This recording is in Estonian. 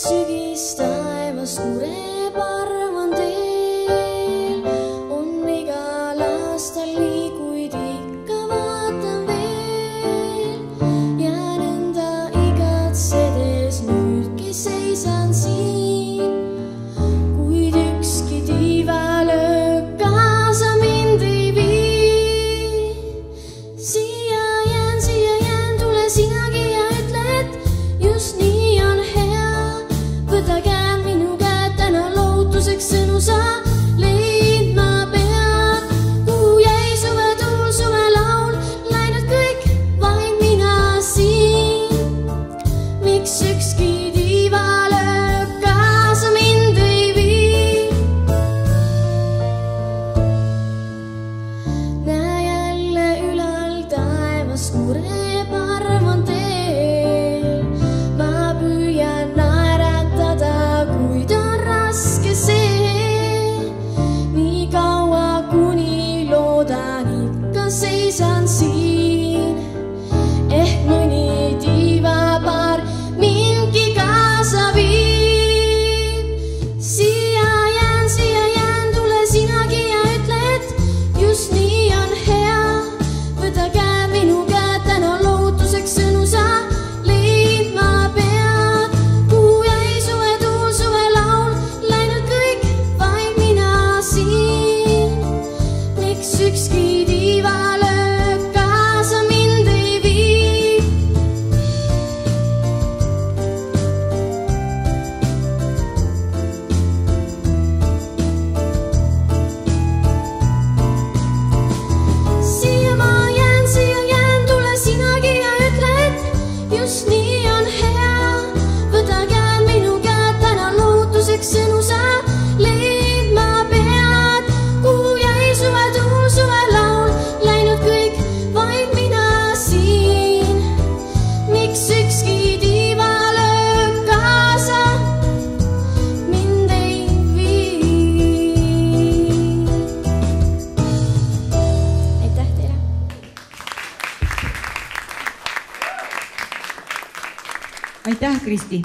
쓰기 스타일 마스쿠레 sureb arvan teel. ma püüan naeratada, kuid on raske see. nii kaua, kuni loodan, ikka seisan siin. aitäh, Kristi